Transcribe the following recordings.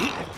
Yeah.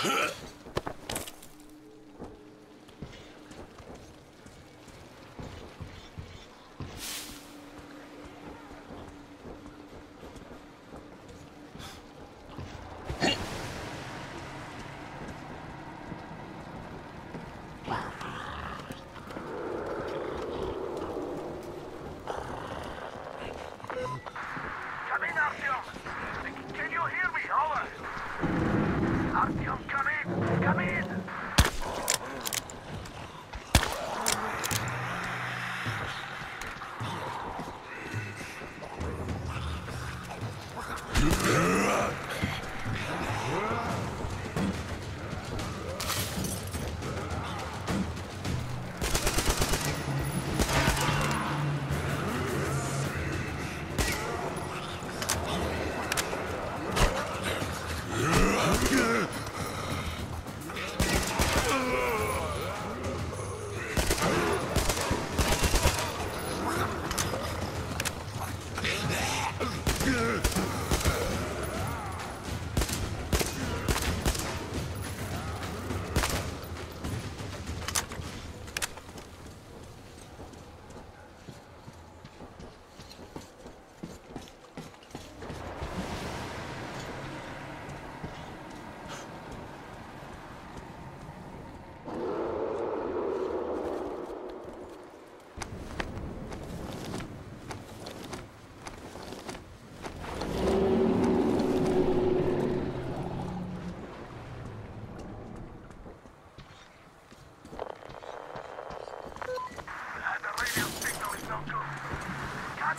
Huh?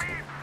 Yeah.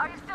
Are you still